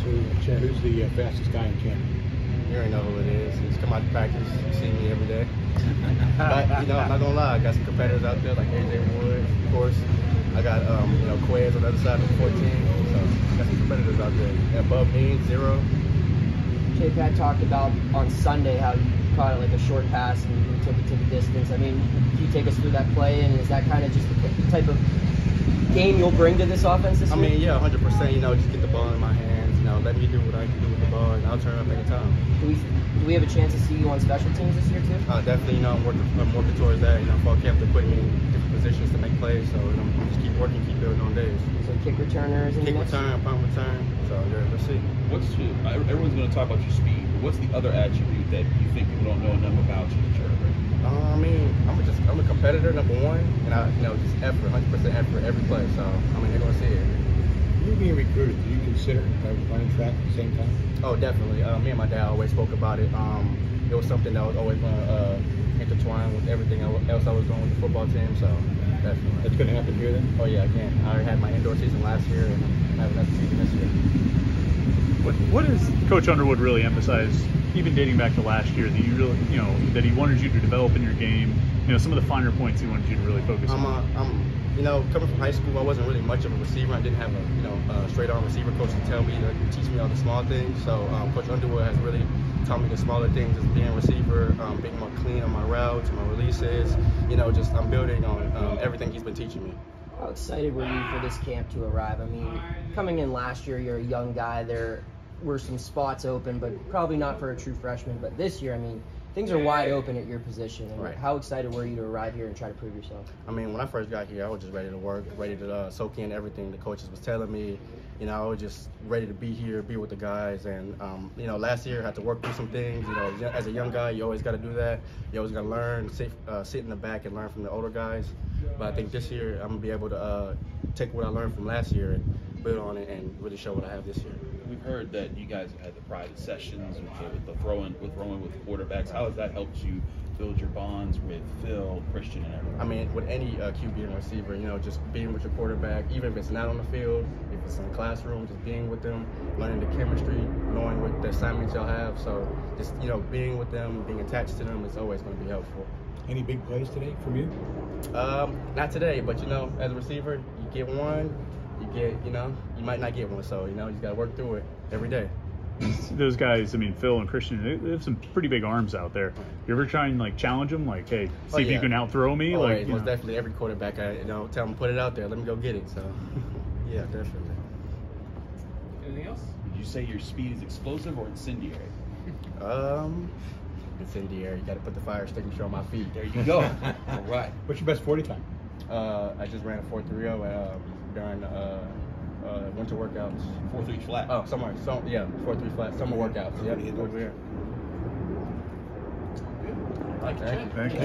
So, Chad, who's the uh, fastest guy in camp? You already know who it is. He's come out to practice. You see me every day. but you know, I'm not gonna lie. I got some competitors out there like AJ Wood, of course. I got um, you know Quez on the other side of 14. So I got some competitors out there. Above me, zero. J Pat talked about on Sunday how you caught it like a short pass and you took it to the distance. I mean, can you take us through that play and is that kind of just the type of game you'll bring to this offense this I week? mean, yeah, 100%. You know, just get the ball in my hands. You know, let me do what I can do with the ball, and I'll turn up anytime. Do we, do we have a chance to see you on special teams this year too? Uh, definitely, you know, I'm working, I'm working towards that. You know, fall camp, they're putting me in different positions to make plays, so you know, just keep working, keep building on days. So kick returners and Kick the mix? return, punt return. So yeah, let's see. What's your, everyone's going to talk about your speed, but what's the other attribute that you think people don't know enough about you that you're great? Uh, I mean, I'm a just I'm a competitor, number one, and I you know just effort, 100 percent effort every play. So I mean, they're gonna see it. You being recruited, do you consider running track at the same time? Oh, definitely. Uh, me and my dad always spoke about it. Um, it was something that was always gonna uh, intertwine with everything else I was doing with the football team. So definitely. That's going to happen here then? Oh yeah, again, I already had my indoor season last year, and I'm having that season this year. What, what does Coach Underwood really emphasize, even dating back to last year, that you really, you know, that he wanted you to develop in your game? You know, some of the finer points he wanted you to really focus I'm, on. uh, I'm, you know, coming from high school, I wasn't really much of a receiver. I didn't have a, you know, a straight arm receiver coach to tell me to teach me all the small things. So um, Coach Underwood has really taught me the smaller things as being a receiver, um, being more clean on my routes, my releases. You know, just I'm building on um, everything he's been teaching me. How excited were you for this camp to arrive? I mean, coming in last year, you're a young guy. There were some spots open, but probably not for a true freshman. But this year, I mean, things are wide open at your position. And Right. How excited were you to arrive here and try to prove yourself? I mean, when I first got here, I was just ready to work, ready to uh, soak in everything the coaches was telling me. You know, I was just ready to be here, be with the guys. And, um, you know, last year I had to work through some things. You know, as a young guy, you always got to do that. You always got to learn, sit, uh, sit in the back and learn from the older guys. But I think this year I'm going to be able to uh, take what I learned from last year and build on it and really show what I have this year. We've heard that you guys have had the private sessions with the, the throwing, with throwing with quarterbacks. How has that helped you build your bonds with Phil, Christian, and everyone? I mean, with any uh, QB and receiver, you know, just being with your quarterback, even if it's not on the field, if it's in the classroom, just being with them, learning the chemistry, knowing what the assignments y'all have. So just, you know, being with them, being attached to them is always going to be helpful. Any big plays today from you? Um, not today, but, you know, as a receiver, you get one, you get, you know, you might not get one. So, you know, you just got to work through it every day. Those guys, I mean, Phil and Christian, they- they have some pretty big arms out there. You ever try and like challenge them, like, hey, see Oh, if you yeah. can outthrow me? Always, like, you most know. definitely every quarterback, I, you know, tell them put it out there, let me go get it. So, yeah, definitely. Anything else? Would you say your speed is explosive or incendiary? Um, incendiary. You got to put the fire extinguisher on my feet. There you go. All right. What's your best 40 time? Uh, I just ran a 4.30 uh, during uh, uh, winter workouts. Four three flat. Oh, summer. So, yeah, 4.3 flat. Summer workouts. Yep, over here. Like Thank you. Thank you.